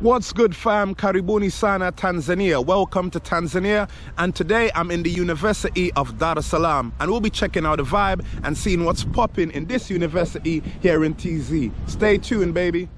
What's good fam? Karibuni sana Tanzania. Welcome to Tanzania and today I'm in the University of Dar es Salaam and we'll be checking out the vibe and seeing what's popping in this university here in TZ. Stay tuned baby.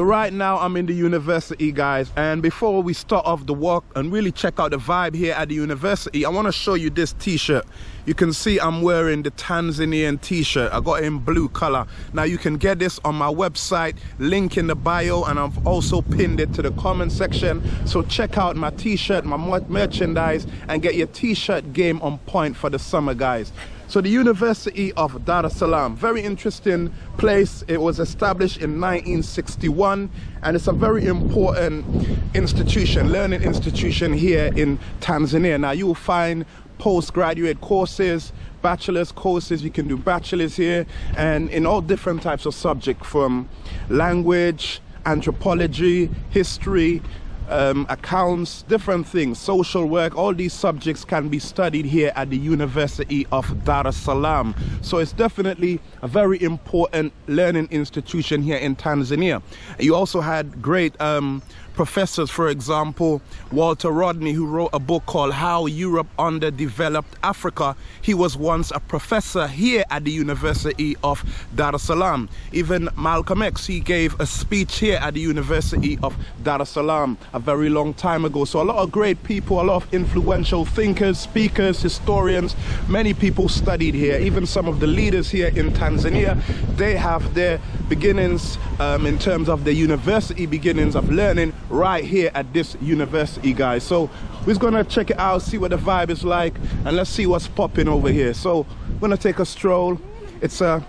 So right now I'm in the university guys. And before we start off the walk and really check out the vibe here at the university I want to show you this t-shirt. You can see I'm wearing the Tanzanian t-shirt. I got it in blue color. Now you can get this on my website link in the bio and I've also pinned it to the comment section. So check out my t-shirt my merchandise and get your t-shirt game on point for the summer guys so the University of Dar es Salaam, very interesting place. It was established in 1961 and it's a very important institution, learning institution here in Tanzania. Now you will find postgraduate courses, bachelor's courses, you can do bachelor's here and in all different types of subject from language, anthropology, history, um, accounts, different things, social work, all these subjects can be studied here at the University of Dar es Salaam. So it's definitely a very important learning institution here in Tanzania. You also had great um, professors, for example, Walter Rodney, who wrote a book called How Europe Underdeveloped Africa. He was once a professor here at the University of Dar es Salaam. Even Malcolm X, he gave a speech here at the University of Dar es Salaam a very long time ago. So a lot of great people, a lot of influential thinkers, speakers, historians, many people studied here. Even some of the leaders here in Tanzania, they have their beginnings um, in terms of their university beginnings of learning right here at this university guys. So we're gonna check it out see what the vibe is like and let's see what's popping over here. So we're gonna take a stroll. It's a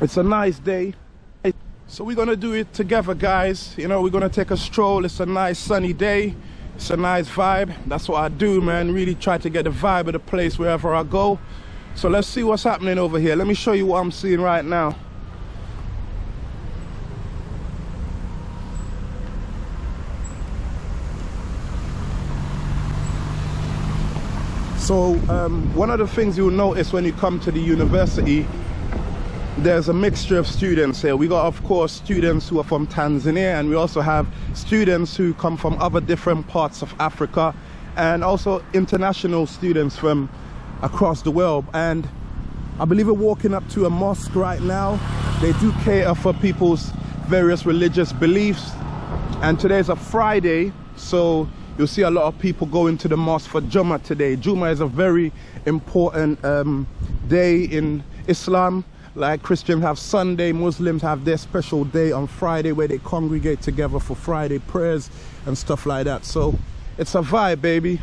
it's a nice day. So we're gonna do it together guys. You know we're gonna take a stroll. It's a nice sunny day. It's a nice vibe. That's what i do man. Really try to get the vibe of the place wherever i go. So let's see what's happening over here. Let me show you what i'm seeing right now So um, one of the things you'll notice when you come to the university, there's a mixture of students here. We got, of course, students who are from Tanzania, and we also have students who come from other different parts of Africa, and also international students from across the world. And I believe we're walking up to a mosque right now. They do cater for people's various religious beliefs. And today's a Friday, so you'll see a lot of people going to the mosque for Jummah today. Jummah is a very important um, day in Islam. Like Christians have Sunday, Muslims have their special day on Friday where they congregate together for Friday prayers and stuff like that. So it's a vibe, baby.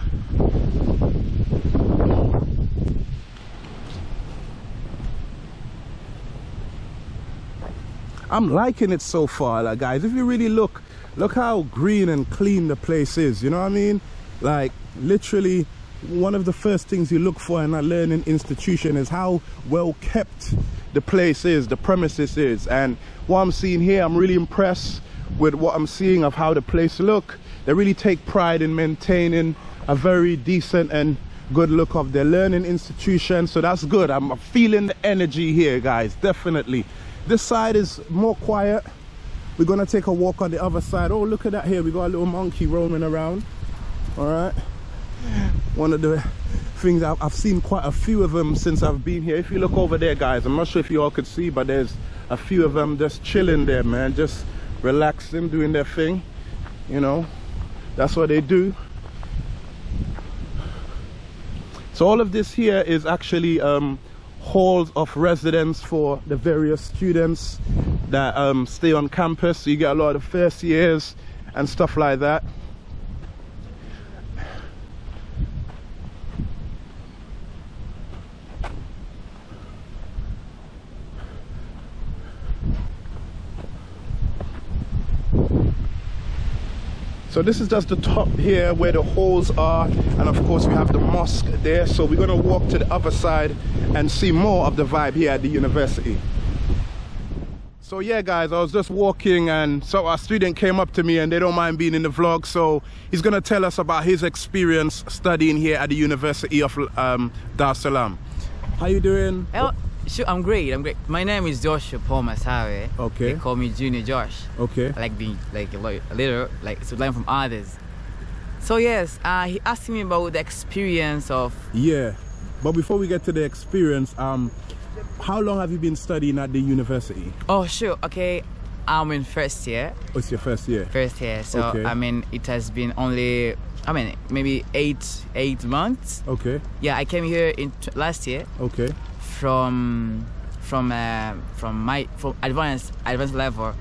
I'm liking it so far, like guys. If you really look look how green and clean the place is you know what i mean? Like literally one of the first things you look for in a learning institution is how well kept the place is the premises is. And what i'm seeing here i'm really impressed with what i'm seeing of how the place look. They really take pride in maintaining a very decent and good look of their learning institution. So that's good. I'm feeling the energy here guys definitely. This side is more quiet we're gonna take a walk on the other side. Oh look at that here. We got a little monkey roaming around. All right. One of the things I've, I've, seen quite a few of them since I've been here. If you look over there guys I'm not sure if you all could see but there's a few of them just chilling there man just relaxing doing their thing you know. That's what they do. So all of this here is actually um, halls of residence for the various students that um, stay on campus. So you get a lot of first years and stuff like that. So this is just the top here where the halls are and of course we have the mosque there so we're going to walk to the other side and see more of the vibe here at the university. So yeah, guys, I was just walking and so a student came up to me and they don't mind being in the vlog. So he's gonna tell us about his experience studying here at the University of um, Dar es Salaam. How you doing? Sure, I'm great. I'm great. My name is Joshua Paul Masawe. Okay. They call me Junior Josh. Okay. I like being like a, a little like to learn from others. So yes, uh, he asked me about the experience of. Yeah. But before we get to the experience, um, how long have you been studying at the university? Oh sure, okay. I'm in first year. Oh, it's your first year. First year. So Okay. I mean, it has been only. I mean, maybe eight eight months. Okay. Yeah, I came here in t- last year Okay. from from uh, from my from advanced advanced level.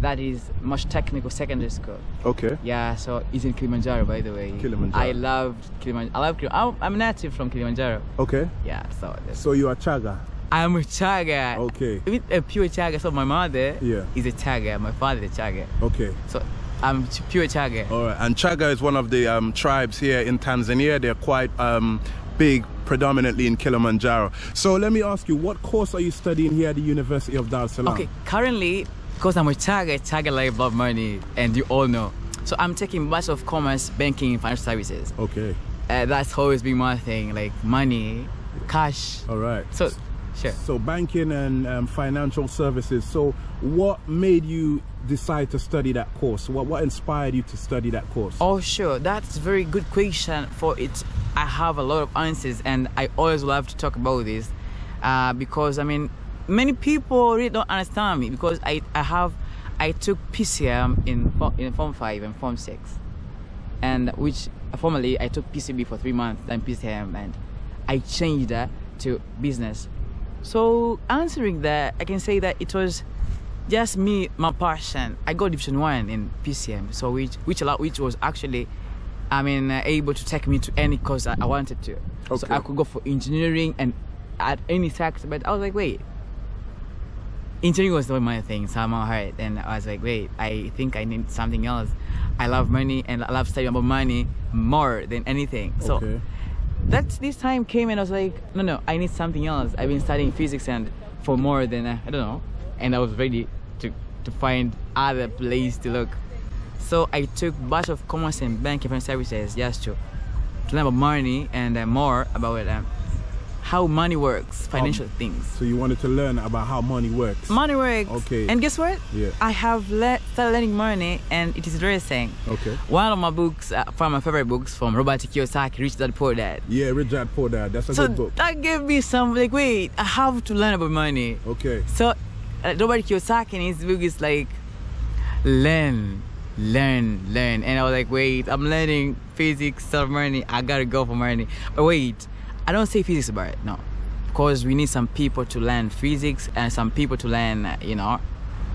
That is much technical secondary school. Okay. Yeah, so it's in Kilimanjaro, by the way. Kilimanjaro. I love Kilimanjaro. I love Kilimanjaro. I'm native from Kilimanjaro. Okay. Yeah, so So you are Chaga. I'm a Chaga. Okay. With a pure Chaga. So my mother Yeah. is a Chaga. My father is a Chaga. Okay. So I'm pure Chaga. All right. And Chaga is one of the um, tribes here in Tanzania. They're quite um, big, predominantly in Kilimanjaro. So let me ask you, what course are you studying here at the University of Dar es Salaam? Okay, currently, because I'm a Chaga, Chaga like love money, and you all know. So I'm taking Bachelor of Commerce, Banking, and Financial Services. Okay. Uh, that's always been my thing, like money, cash. All right. So, sure. So banking and um, financial services. So what made you decide to study that course? What what inspired you to study that course? Oh, sure. That's a very good question for it. I have a lot of answers, and I always love to talk about this uh, because I mean, many people really don't understand me because I, I have I took PCM in in Form Five and Form Six, and which formerly I took PCB for three months, then PCM, and I changed that to business. So answering that, I can say that it was just me, my passion. I got division one in PCM, so which which allowed, which was actually, I mean, uh, able to take me to any course I, I wanted to. So I could go for engineering and at any sector. But I was like, wait, engineering was not my thing. so I'm hurt, and I was like, wait, I think I need something else. I love money and I love studying about money more than anything. So okay. That's this time came and I was like, no, no, I need something else. I've been studying physics and for more than uh, I don't know, and I was ready to to find other place to look. So I took Bachelor of Commerce and Banking Services just to to learn about money and uh, more about um, how money works, financial things. So you wanted to learn about how money works. Money works. Okay. And guess what? Yeah. I have le- started learning money, and it is interesting. Okay. One of my books, uh, from my favorite books, from Robert Kiyosaki, Rich Dad Poor Dad. Yeah, Rich Dad Poor Dad. That's a So good book. that gave me some like, wait, I have to learn about money. Okay. So uh, Robert Kiyosaki in his book is like, learn, learn, learn. And I was like, wait, I'm learning physics, stuff, money. I gotta go for money. But wait, I don't say physics about it, no. Because we need some people to learn physics and some people to learn, you know,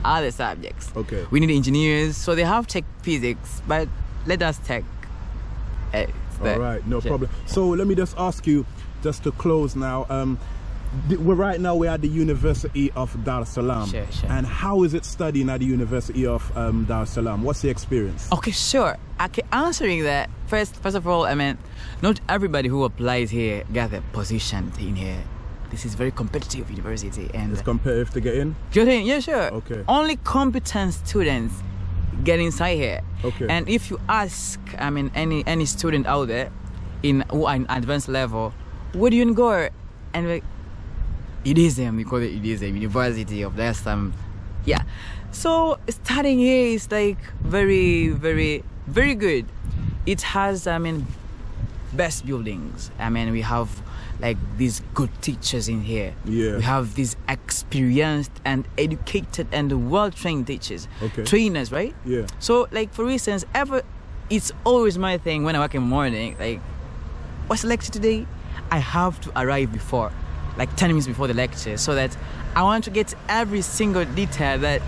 other subjects. Okay. We need engineers, so they have tech physics, but let us. Uh, All right, no problem. So let me just ask you, just to close now. Um, we're right now we're at the University of Dar es Salaam. Sure, sure. And how is it studying at the University of um, Dar es Salaam? What's the experience? Okay, sure. Okay, answering that first. First of all, I mean, not everybody who applies here get a position in here. This is very competitive university, and It's competitive to get in. Get in, yeah, sure. Okay. Only competent students get inside here. Okay. And if you ask, I mean, any any student out there in who are in advanced level, where do you go? And like, it is them. We call it is a University of es Salaam. Yeah. So studying here is like very, very, very good. It has, I mean, best buildings. I mean, we have like these good teachers in here. Yeah. We have these experienced and educated and well-trained teachers. Okay. Trainers, right? Yeah. So, like for instance, ever, it's always my thing when I work in the morning. Like, what's the lecture today? I have to arrive before, like 10 minutes before the lecture, so that I want to get every single detail that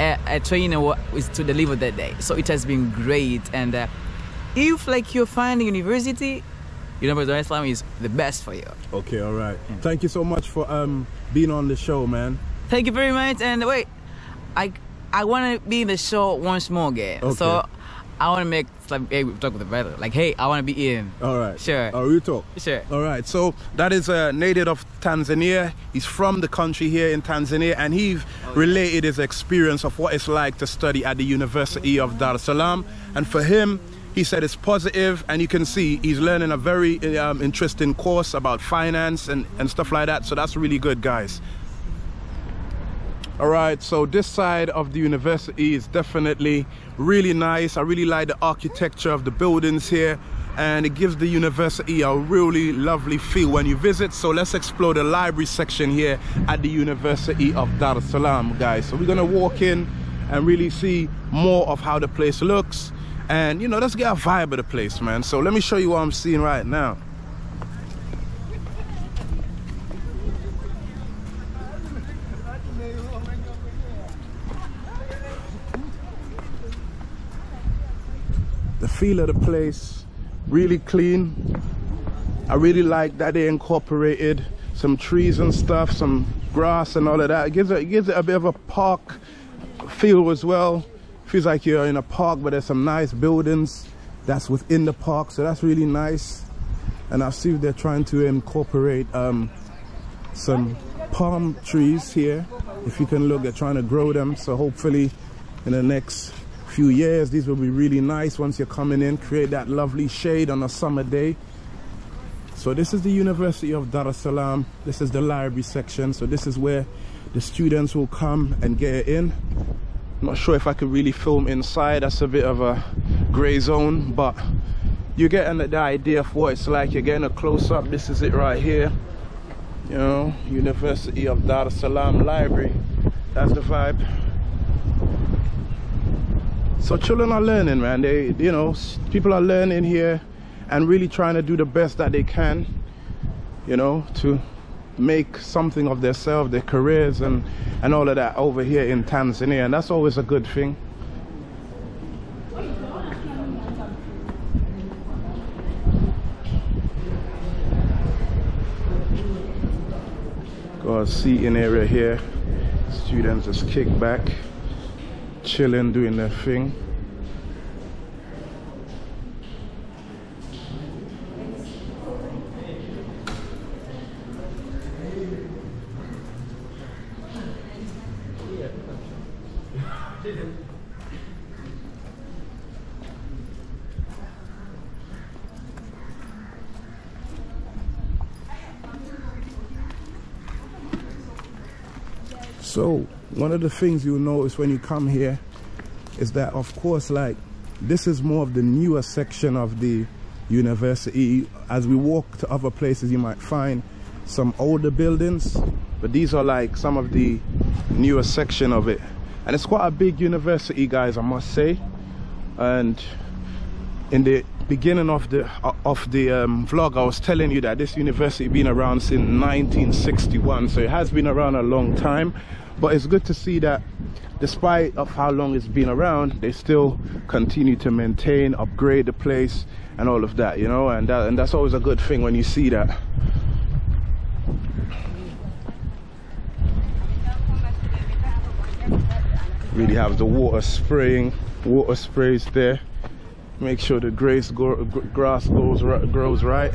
a, a trainer is to deliver that day. So it has been great. And uh, if like you're finding university, University of Salaam is the best for you. Okay, all right. Thank you so much for um, being on the show, man. Thank you very much. And wait, I I want to be in the show once more again. Okay. So I want to make like hey, we talk with the brother. Like, hey, I want to be in. All right. Sure. Oh, we talk. Sure. All right. So that is a native of Tanzania. He's from the country here in Tanzania, and he related his experience of what it's like to study at the University of Dar es Salaam. And for him, he said it's positive, and you can see he's learning a very um, interesting course about finance and, and stuff like that. So that's really good, guys. All right, so this side of the university is definitely really nice. I really like the architecture of the buildings here and it gives the university a really lovely feel when you visit. So let's explore the library section here at the University of Dar es Salaam, guys. So we're gonna walk in and really see more of how the place looks. And you know, let's get a vibe of the place, man. So let me show you what I'm seeing right now. Feel of the place really clean. I really like that they incorporated some trees and stuff some grass and all of that. It gives it, it gives it a bit of a park feel as well. Feels like you're in a park but there's some nice buildings that's within the park so that's really nice. And i see they're trying to incorporate um, some palm trees here. If you can look they're trying to grow them so hopefully in the next few years these will be really nice once you're coming in. Create that lovely shade on a summer day. So this is the University of Dar es Salaam. This is the library section. So this is where the students will come and get in. Not sure if I could really film inside. That's a bit of a gray zone but you're getting the idea of what it's like. You're getting a close-up this is it right here. You know University of Dar es Salaam library. That's the vibe so children are learning man. They you know people are learning here and really trying to do the best that they can you know to make something of themselves their careers and and all of that over here in tanzania. And that's always a good thing. Got a seating area here. Students just kick back chilling, doing their thing. So one of the things you'll notice when you come here is that of course like this is more of the newer section of the university. As we walk to other places you might find some older buildings but these are like some of the newer section of it. And it's quite a big university guys i must say. And in the beginning of the of the um, vlog i was telling you that this university been around since 1961 so it has been around a long time but it's good to see that despite of how long it's been around they still continue to maintain upgrade the place and all of that you know? And that, and that's always a good thing when you see that. Really have the water spraying water sprays there. Make sure the grass, grass goes, grows right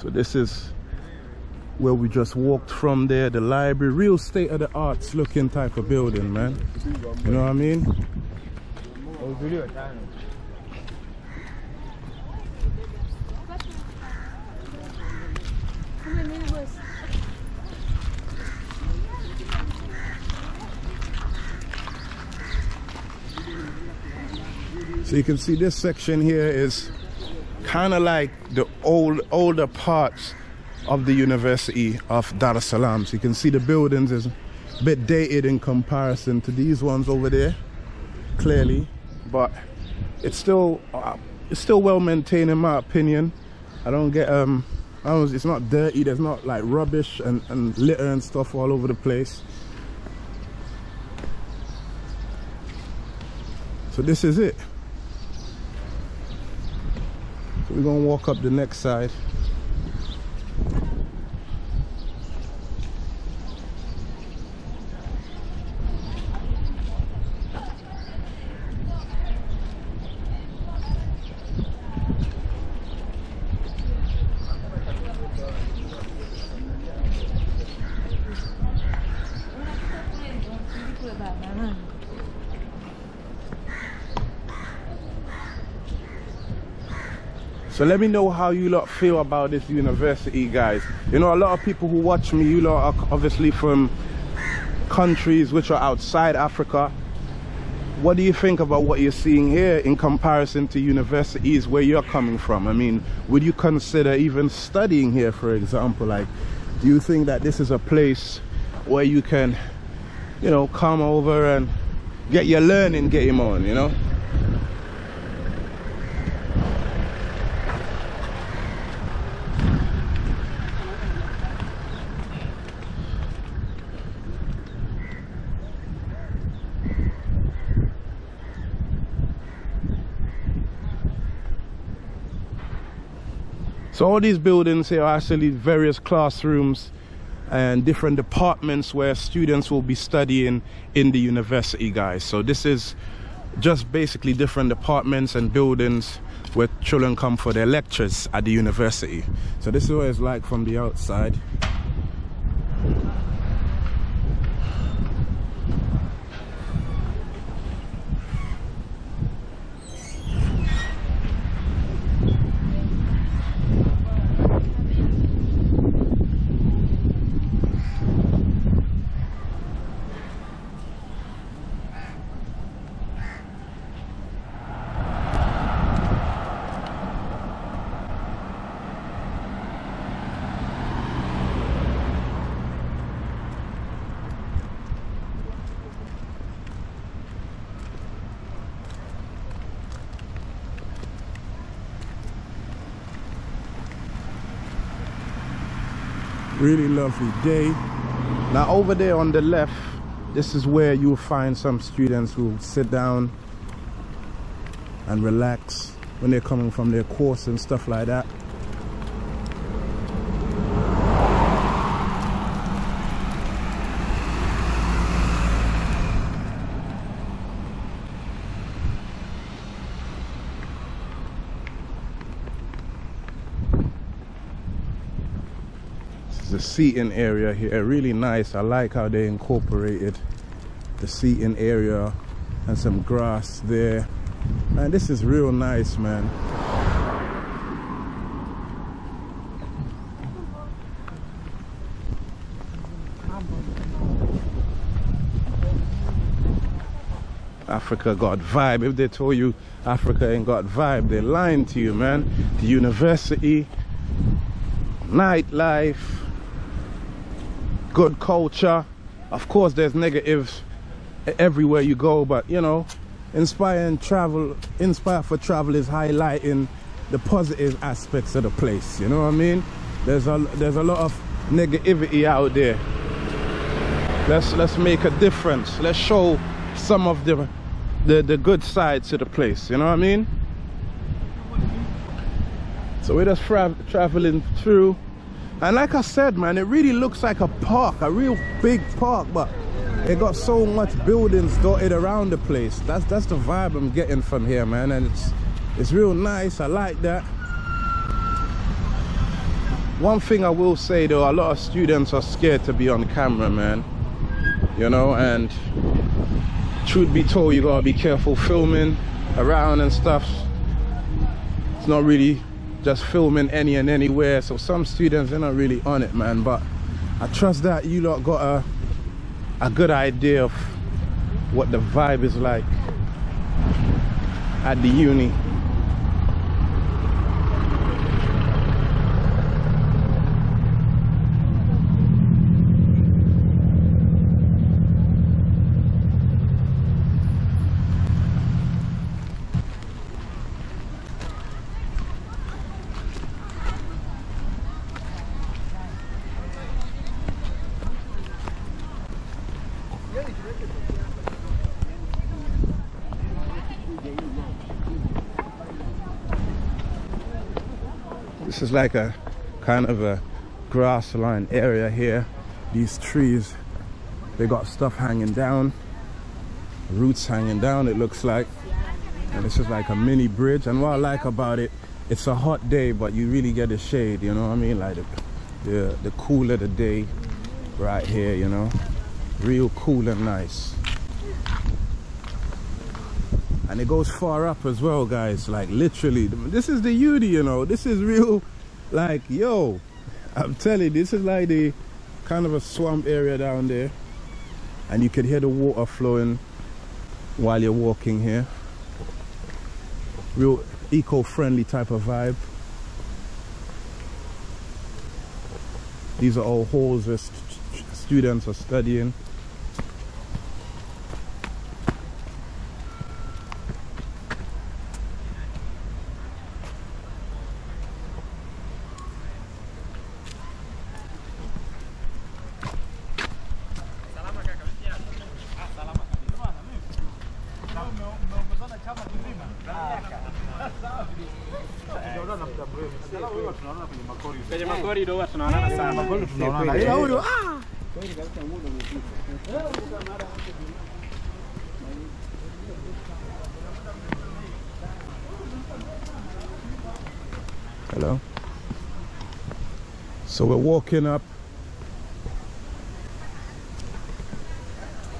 so this is where we just walked from there the library real state of the arts looking type of building man. You know what i mean? So you can see this section here is kind of like the old older parts of the University of Dar es Salaam. So you can see the buildings is a bit dated in comparison to these ones over there, clearly, but it's still uh, it's still well maintained in my opinion. I don't get um, I don't, it's not dirty. There's not like rubbish and, and litter and stuff all over the place. So this is it. We're gonna walk up the next side. So let me know how you lot feel about this university, guys. You know, a lot of people who watch me, you lot are obviously from countries which are outside Africa. What do you think about what you're seeing here in comparison to universities where you're coming from? I mean, would you consider even studying here, for example? Like, do you think that this is a place where you can, you know, come over and get your learning game on, you know? So all these buildings here are actually various classrooms and different departments where students will be studying in the university guys. So this is just basically different departments and buildings where children come for their lectures at the university. So this is what it's like from the outside. Really lovely day. Now over there on the left this is where you'll find some students who sit down and relax when they're coming from their course and stuff like that the seating area here really nice i like how they incorporated the seating area and some grass there man this is real nice man Africa got vibe. If they told you Africa ain't got vibe, they're lying to you, man. The university, nightlife, good culture. Of course there's negatives everywhere you go but you know inspiring travel inspire for travel is highlighting the positive aspects of the place you know what i mean? There's a there's a lot of negativity out there. Let's let's make a difference. Let's show some of the the the good side to the place you know what i mean? So we're just tra traveling through and like I said, man, it really looks like a park, a real big park, but it got so much buildings dotted around the place. That's that's the vibe I'm getting from here, man. And it's it's real nice. I like that. One thing I will say though, a lot of students are scared to be on camera, man. You know, and truth be told, you gotta be careful filming around and stuff. It's not really just filming any and anywhere so some students they're not really on it man but i trust that you lot got a a good idea of what the vibe is like at the uni This is like a kind of a grassland area here. These trees, they got stuff hanging down, roots hanging down it looks like. And this is like a mini bridge. And what I like about it, it's a hot day, but you really get the shade, you know what I mean? Like the, the, the cool of the day right here, you know? Real cool and nice. And it goes far up as well guys. Like literally this is the uni you know. This is real. Like yo i'm telling this is like the kind of a swamp area down there. And you can hear the water flowing while you're walking here. Real eco-friendly type of vibe. These are all halls where st students are studying Hello. So we're walking up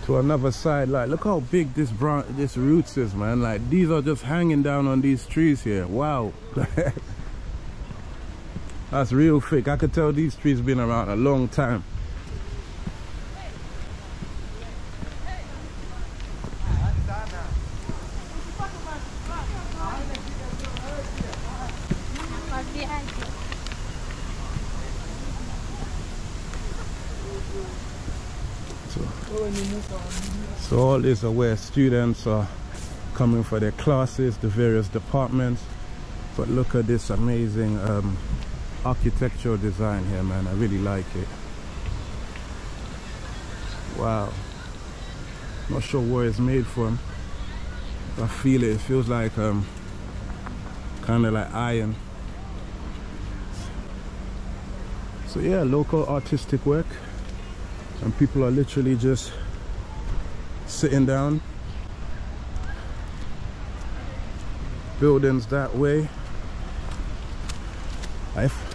to another side. Like, look how big this brown this roots is, man. Like, these are just hanging down on these trees here. Wow. That's real thick. I could tell these trees been around a long time. So, all this are where students are coming for their classes, the various departments. But look at this amazing um, architectural design here, man. I really like it. Wow. Not sure where it's made from. I feel it. It feels like um, kind of like iron. So yeah, local artistic work. And people are literally just sitting down. Buildings that way. I've,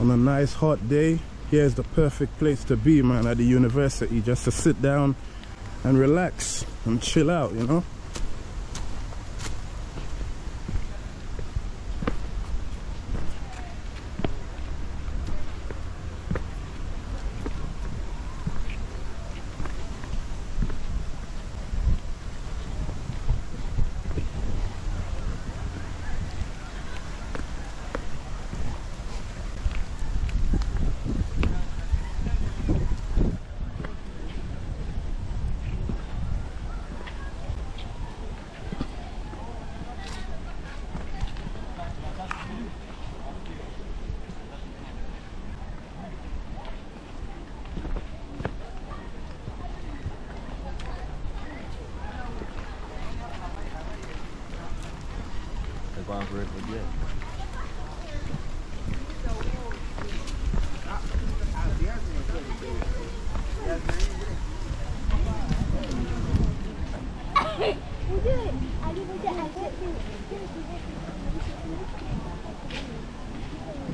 on a nice hot day, here's the perfect place to be, man, at the university, just to sit down and relax and chill out, you know?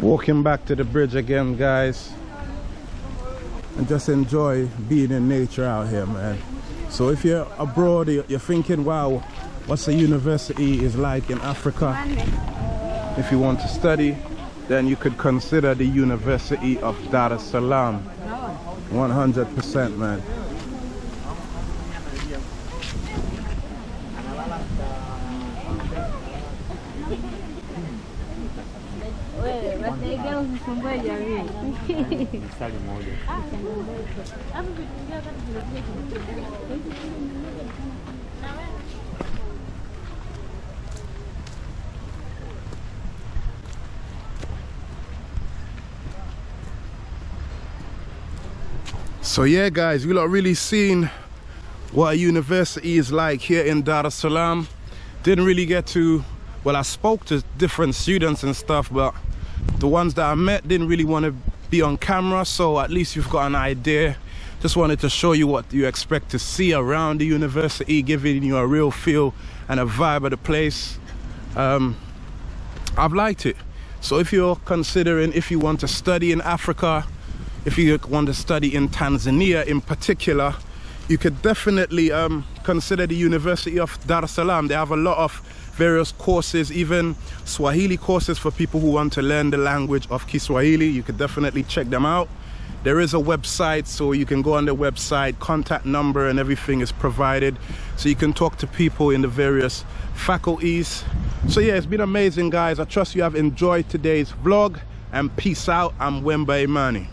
Walking back to the bridge again, guys. And just enjoy being in nature out here, man. So if you're abroad, you're you're thinking, wow, what's a university is like in Africa? If you want to study, then you could consider the University of Dar es Salaam. 100%, man. So yeah, guys, we lot really seen what a university is like here in Dar es Salaam. Didn't really get to, well, I spoke to different students and stuff, but the ones that I met didn't really want to be on camera, so at least you've got an idea. Just wanted to show you what you expect to see around the university, giving you a real feel and a vibe of the place. Um, I've liked it. So if you're considering if you want to study in Africa, if you want to study in Tanzania in particular, you could definitely um, consider the University of Dar es Salaam. They have a lot of various courses, even Swahili courses for people who want to learn the language of Kiswahili. You could definitely check them out. There is a website, so you can go on the website, contact number and everything is provided. So you can talk to people in the various faculties. So yeah, it's been amazing guys. I trust you have enjoyed today's vlog and peace out. I'm Wemba Imani.